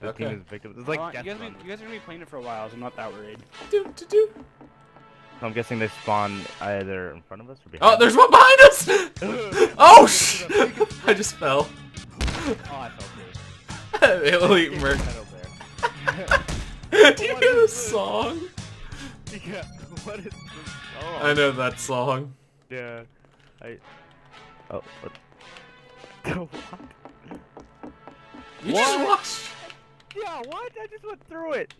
The Okay. team is victims. It's like Well, you, guys be, you guys are gonna be playing it for a while, so I'm not that worried. Do, do, do. So I'm guessing they spawn either in front of us or behind. Us. Oh, there's one behind us! oh, sh! I just fell. Oh, I fell too. Elite Escape Merc. Pedo Bear. Do you What hear the song? Yeah. What is this? Oh. I know that song. Yeah. I. Oh. What? what? You What? just watched. Yeah. What? I just went through it.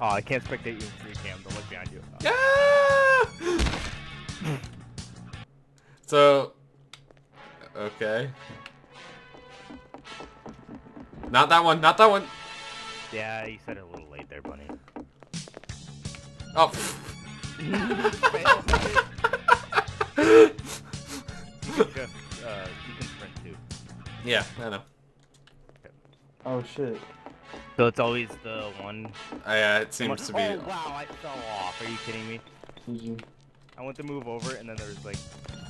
Oh, I can't spectate you in free cam. Don't look behind you. Ah! so, okay. Not that one. Not that one. Yeah, you said it a little late there, bunny. Oh. yeah, I know. Oh shit. So it's always the one. Uh, yeah, it seems to be. Oh wow! I fell off. Are you kidding me? GG. I went to move over, and then there was like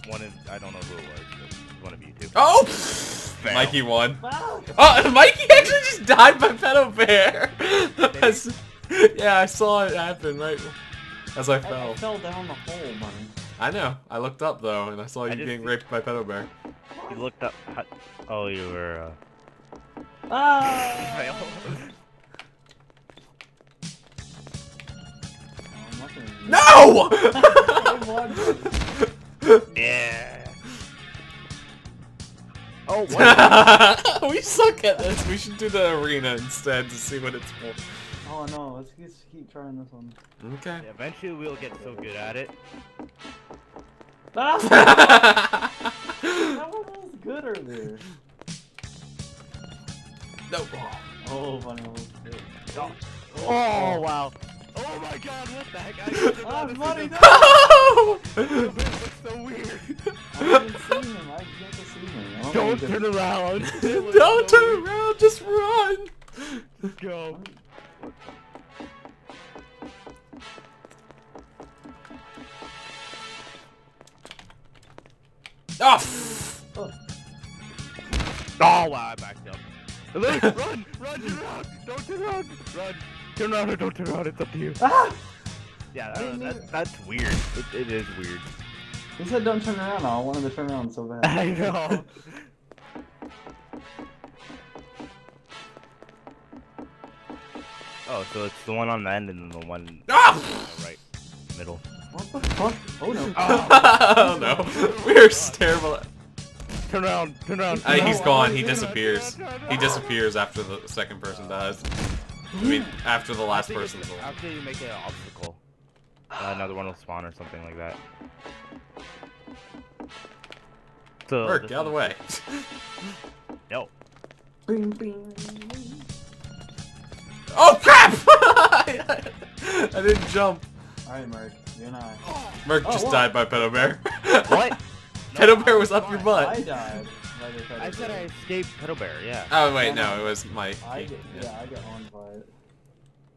one of I don't know who it was. But it was one of you two. Oh! Mikey won. Oh, Mikey actually just died by Pedo Bear. Yeah, I saw it happen right as I I, fell. I fell down the hole, money. I know. I looked up though, and I saw you just- getting raped by Pedo Bear. You looked up. Oh, you were. Uh, Ah! Oh, I'm not gonna use- No! Yeah. Oh, what? we suck at this. We should do the arena instead to see what it's for. Oh no, let's just keep trying this one. Okay. Eventually, we'll get so good at it. Ah! that one was good earlier. no. Oh, funny, that. Oh wow. Oh my God! What the heck? I didn't Ah, money, No! It looks so weird. I haven't seen him. I can't see him. I don't, Don't turn around. Don't turn around, just run! Let's go. Oh! Oh, Oh wow! I backed up. Look, run, run, turn around. Don't turn around. Run. Turn around or don't turn around. It's up to you. ah! Yeah, that, that, that's weird. It, it is weird. He said don't turn around. I wanted to turn around so bad. I know. Oh, so it's the one on the end and then the one Ah! the right middle. What the fuck? Oh no. oh no. We're terrible at Turn around, turn around. Uh, turn he's around, gone. turn He around, turn disappears. around, turn He disappears after the second person dies. I mean, after the last think it's- person's alive. After you make it an obstacle, uh, another one will spawn or something like that. So Merc, get out of the one- way. No. Bing, bing. Oh crap! I didn't jump. Alright, Mark. You and I. Merc Oh, just what? died by Pedo Bear. What? Pedo Bear was up your butt. I died. by the Pedo I said I escaped Pedo Bear. Yeah. Oh wait, no, it was Mike. I get, Yeah. yeah, I got on by it.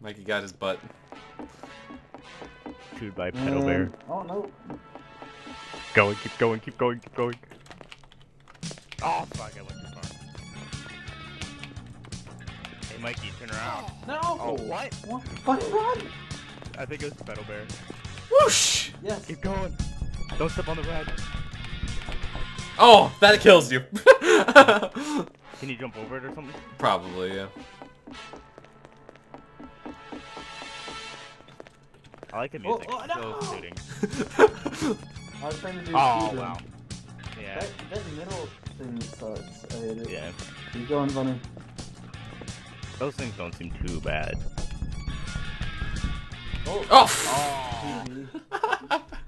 Mikey got his butt. Chewed by Petal um, Bear. Oh no. Going, keep going, keep going, keep going. Oh fuck! I went Mikey, turn around. No. Oh, what? What? Fucking run. I think it was Pedo Bear. Whoosh! Yes. Keep going. Don't step on the red. Oh, that kills you. Can you jump over it or something? Probably, yeah. I like the Oh, music. oh, it's no! so suiting. I was trying to do Oh speedrun. wow. Yeah. That, that middle thing sucks. I hate it. Yeah. Keep going, funny. Those things don't seem too bad. Oh. Oh! GG.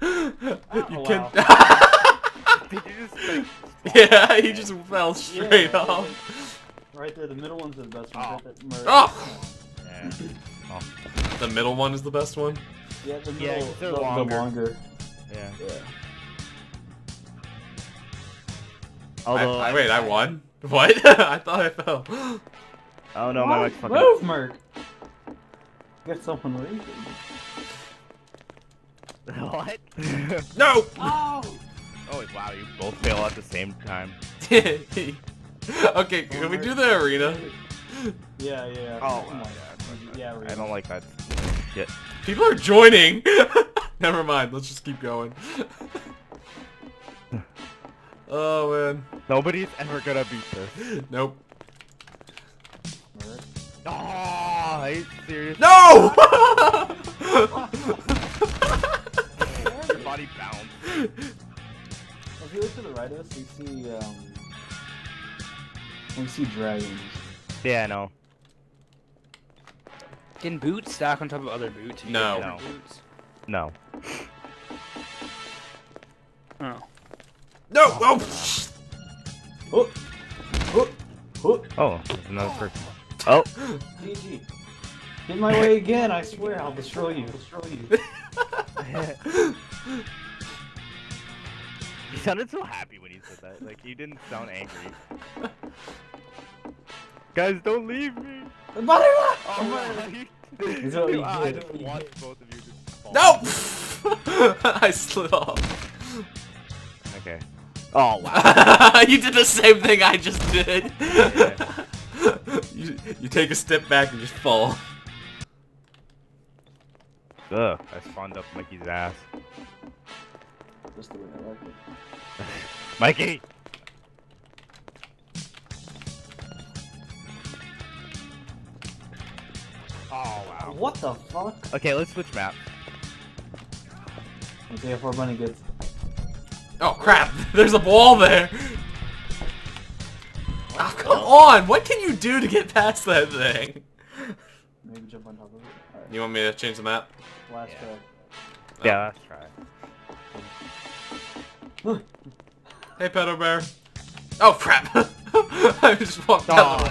you Oh, can. Did you just like? yeah, he just fell straight Yeah, off. Right there, the middle one's the best one. Oh. Hit that Merc. Oh! Yeah. Oh. oh. The middle one is the best one. Yeah, the Yeah, middle, 'cause they're the, longer. the longer. Yeah. Yeah. Although I, I, wait, I won. What? I thought I fell. Oh no, my What? mic's fucking. Move, Merc. Get someone raging. what? No! Oh! oh wow, you both fail at the same time. okay, can we do the arena? Yeah, yeah. Oh, Come wow, on. yeah, Yeah, I don't like that shit. People are joining. Never mind. Let's just keep going. oh man. Nobody's ever gonna beat this. Nope. Are you serious? No! Your body bounced. If you look to the right of us, we see um, we see dragons. Yeah, I know. Can boots stack on top of other boots? No. No. Boots? No. Oh. no! Oh! Oh, oh, oh, Oh, there's another person. Oh, GG. Get my way again! I swear I'll destroy you. Destroy you. He sounded so happy when he said that. Like he didn't sound angry. Guys, don't leave me. Oh my Is that you I did? just watched both of you just fall. No! I slid off. Okay. Oh wow. you did the same thing I just did. you, you take a step back and just fall. Ugh, I spawned up Mikey's ass. Just the way I like it. Mikey! Oh wow. What the fuck? Okay, let's switch map. Let's see how far Bunny gets. Oh crap! There's a wall there. Oh, come on! What can you do to get past that thing? Maybe jump on top of it. Alright, You want me to change the map? last Yeah. try. Yeah, let's try. Hey, pedo bear. Oh crap! I just walked out. the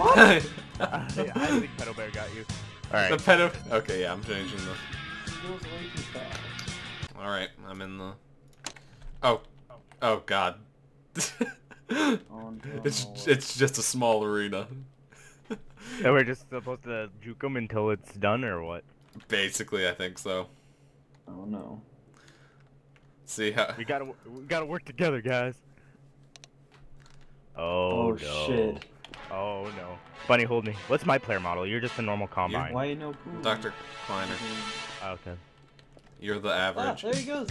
Oh, yeah. I think Pedo Bear got you. the Alright. pedo. Okay, yeah, I'm changing the. He goes way too fast. All right, I'm in the. Oh, oh God. Oh, no. it's it's just a small arena, So we're just supposed to juke him until it's done, or what? basically. I think so. Oh no. See how. We gotta, we gotta work together, guys. Oh, Oh, no. shit. Oh no. Bunny, hold me. What's my player model? You're just a normal combine. Why you no cool? Dr. Kleiner, Oh, okay. you're the Ah, average. there he goes.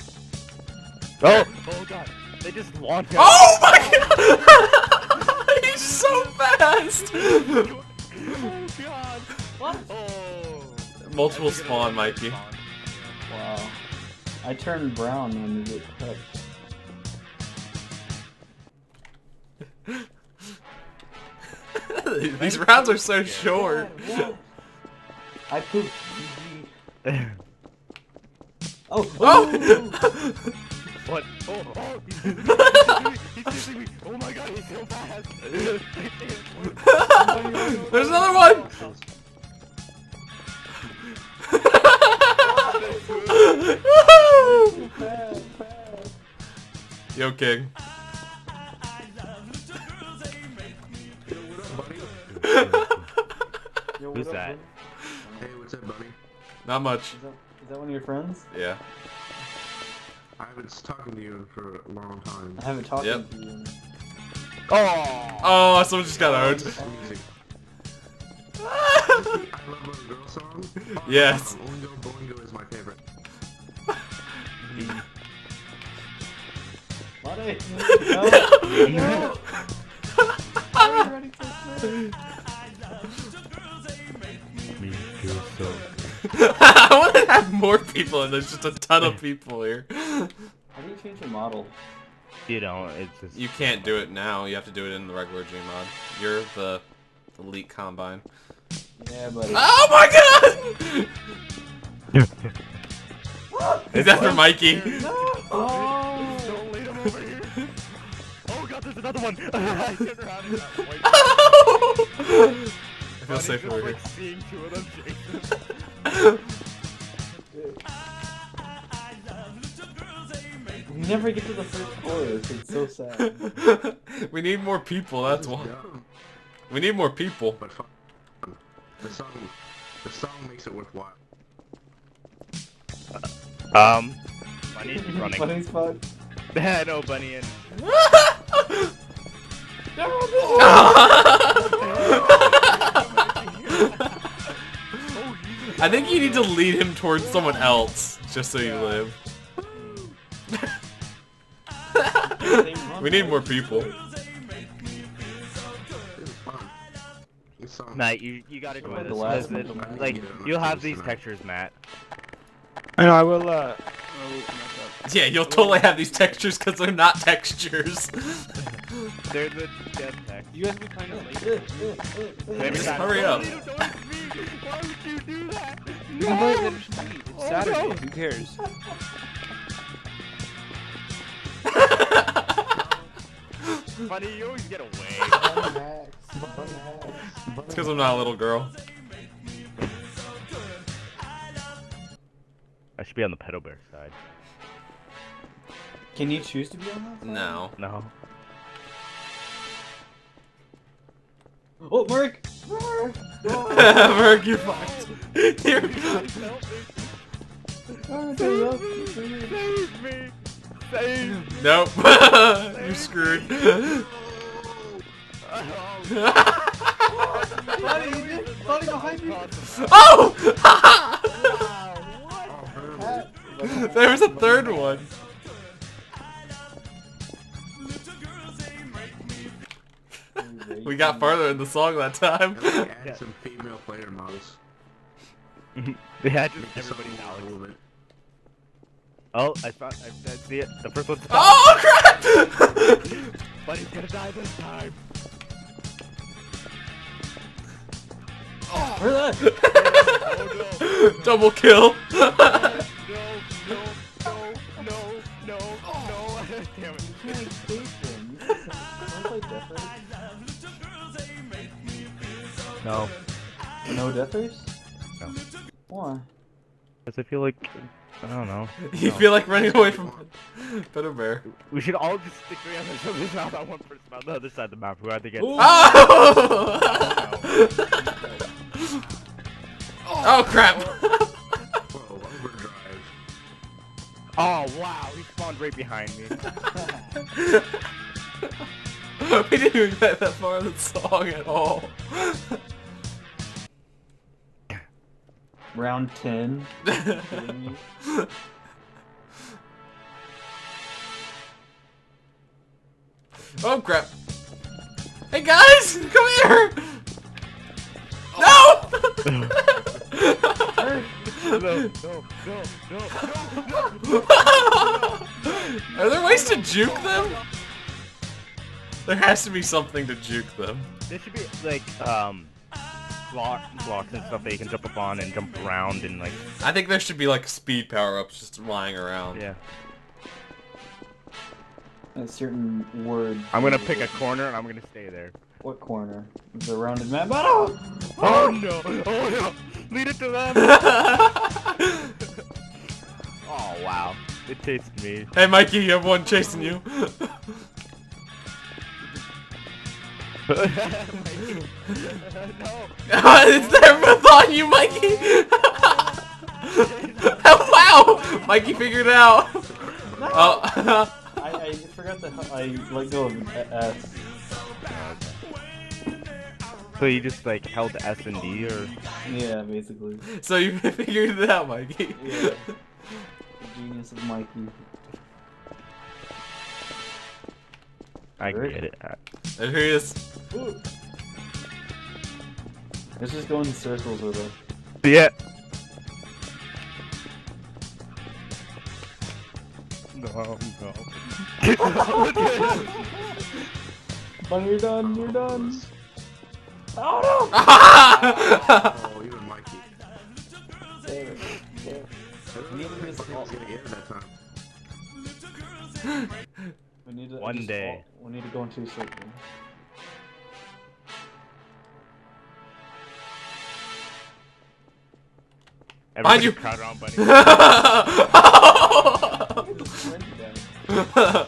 Oh! Oh god. They just launched. Oh my god! He's so fast! Oh god. What? Oh. Multiple I think it spawn, was Mikey. spawn. Wow. I turn brown when you get cut. These rounds are so short. What? I pooped. GG. Oh, Oh! what? Oh, oh. He's, he's, he's chasing me. Oh my god, he's so fast. There's another one! Fast, fast. Yo, King. Yo, Who's up, that? buddy? Hey, what's up, buddy? Not much. Is that, is that one of your friends? Yeah. I've been talking to you for a long time. I haven't talked Yep. to you. in- Oh. Oh, someone just got owned. Music. I love a girl song. Yes. Um, Oingo Boingo is my favorite. Buddy, no, no. I'm ready for this. Me feel so. I want to have more people, and there's just a ton of people here. How do you change your model? You know, it's just. You can't do it now. You have to do it in the regular Gmod. You're the elite combine. Yeah, buddy. Oh my god! Is that for Mikey? Oh, Don't lead him over here. Oh god, there's another one. I turned around and got white. I feel Buddy's safe just, over here. Oh! like, seeing two of them chasing. never get to the first chorus. It's so sad. we need more people, that's why. Dumb, We need more people. but fun. The song, the song makes it worthwhile. Um. Bunny's running. Funny spot. I know, Bunny and. I think you need to lead him towards someone else, just so you live. we need more people. It was fun. This song. Matt, you you gotta Sure, join the this. last this- this- like you'll have these textures, Matt. I know. I will. Uh. I will open this up. Yeah, you'll totally have these textures because they're not textures. They're the death text. You guys be kind of late. Just hurry up. Why would you do that? You can play it later tonight. It's Saturday. no. Who cares? Bunny, you always get away. It's because I'm not a little girl. I should be on the pedo bear side. Can you choose to be on that? side? No. No. Oh, Merc! Merc, you're fucked. You're- Save me! Save Nope. you're screwed. Buddy, buddy behind me! oh! There was a third one. We got farther in the song that time. I think add some female player mods. Yeah, just Make the song everybody's more Alex. relevant. Oh, I found. I, I see it. The first one's. Oh crap! But he's gonna die this time. Oh. Where that? Oh Double kill. no! No! No! No! No! No! No! Oh. Damn it! Can't escape him. You can't play Death Race? No. No Death Race? No. Why? Because I feel like I don't know. you feel like running away from Pedo Bear. We should all just stick together so there's not that one person on the other side of the map who had to get. Oh! oh crap! Oh wow! He spawned right behind me. we didn't even get that far in the song at all. Round 10. Oh crap! Hey guys, come here! No! no! No! No! No! No! Are there ways to juke them? There has to be something to juke them. There should be like um block, blocks and stuff that you can jump up on and jump around and like I think there should be like speed power-ups just lying around. yeah. A certain word. I'm gonna pick a corner and I'm gonna stay there. What corner? The rounded map. Oh, oh! Oh no! Oh no! Lead it to them! oh wow! It tasted me. hey Mikey, you have one chasing you. no! it's there both on you, Mikey! wow! Mikey figured it out. Oh. I, I forgot to. I let go of S. Uh, so you just like held S and D or? Yeah, basically. so you figured it out, Mikey. Yeah. The genius of Mikey. I get it. There he is. Let's just go in circles with it. Yeah. No, no. But you're done. You're done. Oh, even Mikey. Damn it. Damn it. I don't know if gonna get it that time. We need to One day. all- we need to go into a circle. Behind you. Crowd around, buddy.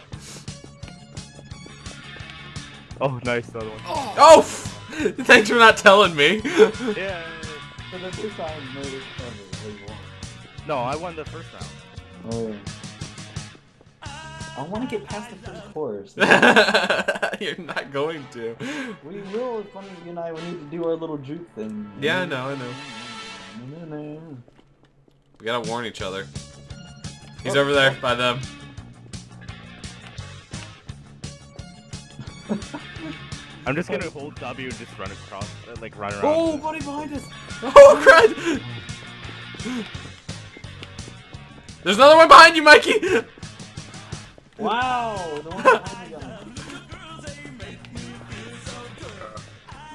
oh, nice. The other one. oh! Thanks for not telling me. Yeah. For the first time, murder ever. No, I won the first round. Oh. I want to get past the first course. You're not going to. we will. It's funny, you and I, we need to do our little juke thing. Yeah, I know, I know. No, no, no. We gotta warn each other. He's over there by them. I'm just gonna hold W and just run across, uh, like run around. Oh, buddy behind us! Oh, crud! There's another one behind you, Mikey! Wow,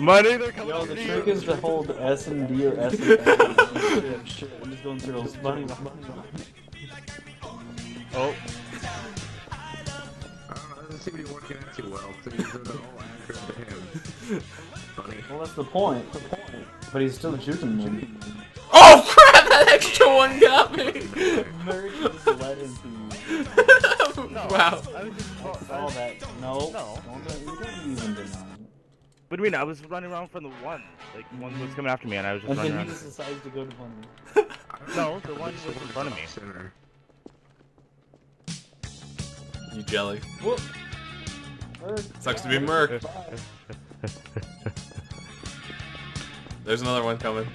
Money, they're coming Yo, after the you. trick is to hold S and D or S and A. shit, shit, I'm just going through those bunny, bunny, Oh, I don't know, doesn't seem to be working out too well. So these are all accurate to him. Funny. Well, that's the point. The point. But he's still shooting me. Oh, crap! That extra one got me! Merc just led into you. wow. I was just. Oh, I All that. No. No. Don't, you don't even deny. What do you mean? I was running around from the one. Like one was coming after me, and I was just And running then around. he just decides to go to bunny. I don't No, the one was in front of me. Center. You jelly. Whoop. Merc. Sucks to be Merc. There's another one coming.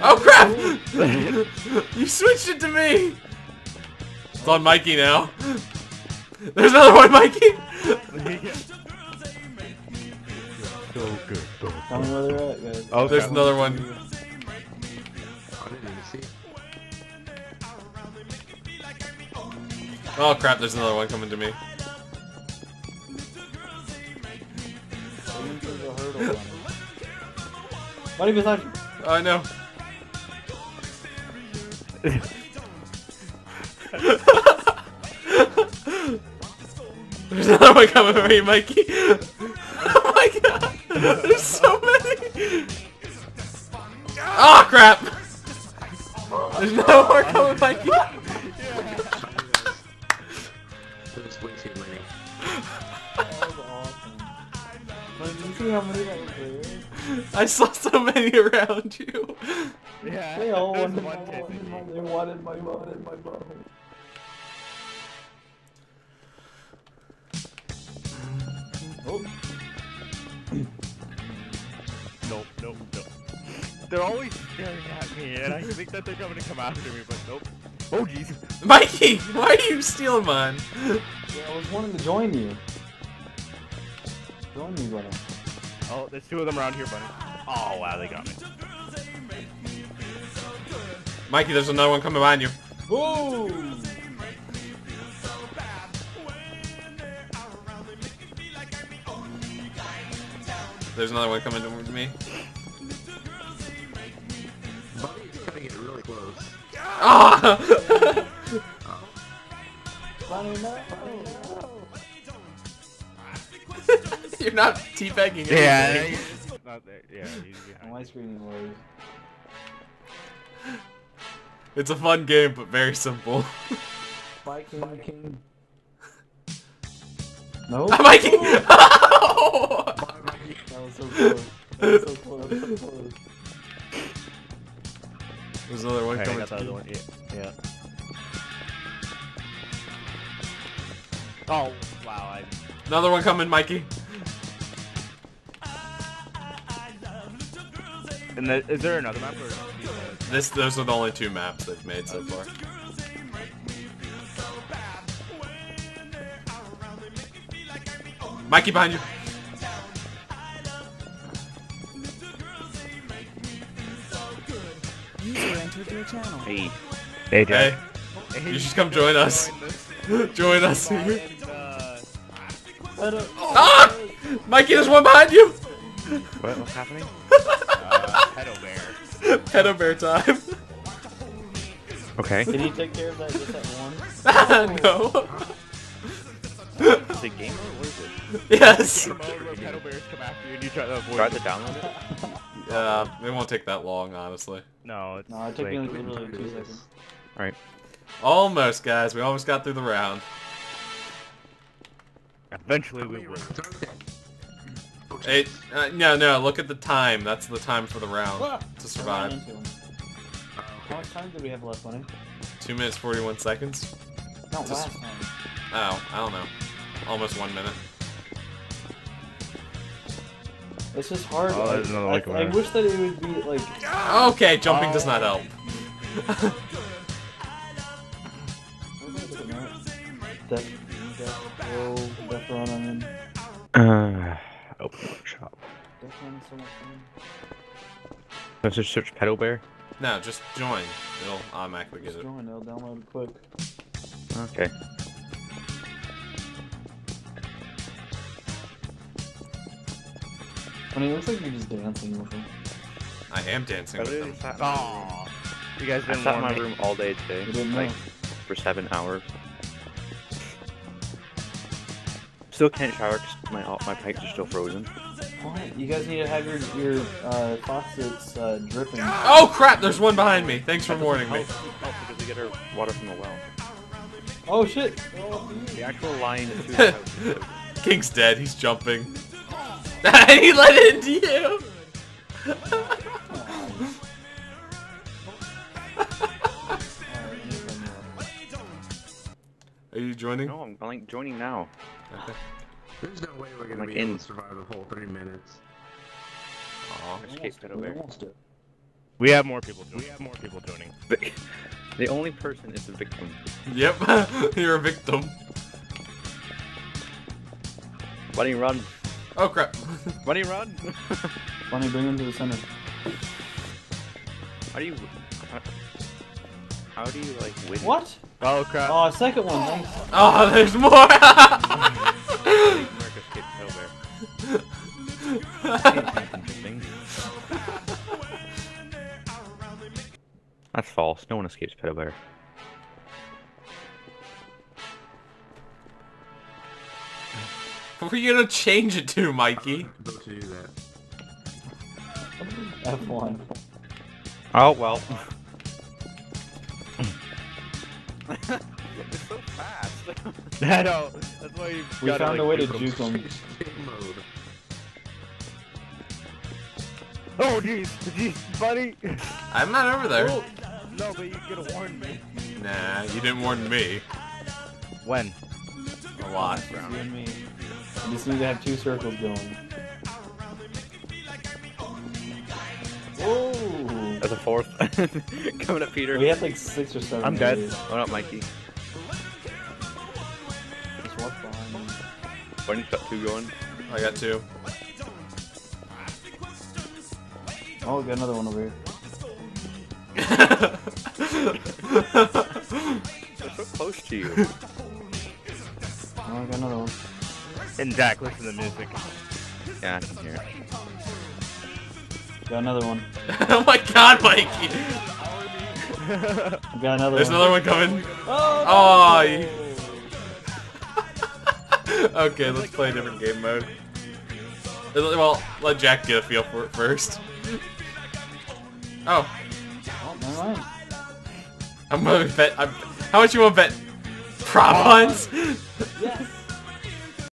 Oh, crap! you switched it to me! It's on Mikey now. There's another one, Mikey! so good. Tell me where they're at, guys. Oh, There's crap. another one. I didn't even see. Oh crap, there's another one coming to me. Aim for the hurdle, bunny. Bunny beside you. Oh, I know. There's another one coming for me, Mikey. Oh my god. There's so many. Oh crap. There's no more coming, Mikey. There's way too many. That was awesome. But you see how many that was there? I saw so many around you. Yeah. They all wanted my chasing me. They wanted my wanted my bone. Oh, Nope, nope, nope. They're always staring at me, and I think that they're coming to come after me, but nope. Oh jeez. Mikey, why are you stealing mine? yeah, I was wanting to join you. Join me, brother. Oh, there's two of them around here, buddy. Oh wow, they got me. Mikey, there's another one coming behind you. Whoa! There's another one coming towards me. Buddy's trying to get really close. Ah! Bunny, no! You're not teabagging Yeah. anything. he's Not there. Yeah, he's behind. My screen was. It's a fun game, but very simple. Bye, King, King. No? Mikey! That was so close. That was so close. So close. There's another one I coming. got the other one. Yeah. yeah. Oh wow, I. Another one coming, Mikey. And the, is there another map or? This, those are the only two maps they've made so far. Mikey behind you. Hey. Hey, Hey, you should come join us. join us here. And, uh, Let Ah! Mikey, there's one behind you. what, what's happening? uh, pedo bear. Pedo bear time. Okay. Did he take care of that just at one? no. Is it game mode? What is it? Yes. Game mode where pedo bears come after you and you try to avoid. Try to download it. Yeah, it won't take that long, honestly. No, it's No, it took me like, like literally two seconds. Alright. Almost, guys. We almost got through the round. Eventually we many will. rounds are there? It, uh, no, no. Look at the time. That's the time for the round Ah! to survive. into him. How much time do we have left, Bunny? Two minutes, 41 seconds? Not last time. Oh, I don't know. Almost one minute. It's just hard. Oh, I, there's another I, like I wish that it would be like. Okay, jumping does not help. Death, death row, death run. I mean, Uh, open workshop. death run is so much fun. Let's just search pedo bear. No, just join. It'll automatically get Just it. join. I'll download it quick. Okay. I mean, it looks like you're just dancing with him. I am dancing with them. Aw. You guys I didn't sat in my room all day today, You didn't know. like for seven hours. Still can't shower because my my pipes are still frozen. What? You guys need to have your your uh, faucets uh, dripping. Oh crap, there's one behind me. Thanks for warning me. Help, help, because we get our water from the well. Oh shit! The actual line to the. King's dead, he's jumping. he let it into you! Are you joining? No, I'm, I'm like joining now. Okay. There's no way we're gonna Like be able to survive the whole three minutes. Aw. Escape pedo bear. Almost it. We have more people. We have more people joining. The, the only person is a victim. Yep, you're a victim. Why do you run? Oh crap. Why do you run? Funny, bring him to the center. How do you? How, how do you like win? What? Oh crap. Oh, second one. Nice. Oh, there's more! America escape pedo bear. That's false. No one escapes pedo bear. What are you gonna change it to, Mikey? Don't do that? F1. Oh well. I know. That's why you. We gotta, found like, a way to do- juke him. Oh jeez, jeez, buddy. I'm not over there. Oh, no, but you could have warned me. Nah, you didn't warn me. When? A lot. You and me. We just need to have two circles going. Oh! As a fourth. Coming up, Peter. We have like six or seven. I'm dead. areas. What up, Mikey? Just watch behind me. Bunny's got two going. I got two. Oh, we got another one over here. They're so close to you. Oh, we got another one. And Jack, listen to the music. yeah, I can hear. it. Got another one. oh my god, Mikey! We got another There's one. another one coming. Oh, Oh, no! you- okay, let's play a different game mode. Well, let Jack get a feel for it first. Oh, Oh, never mind. I'm gonna bet. I'm, how much you want to bet? Prop hunts? Yes!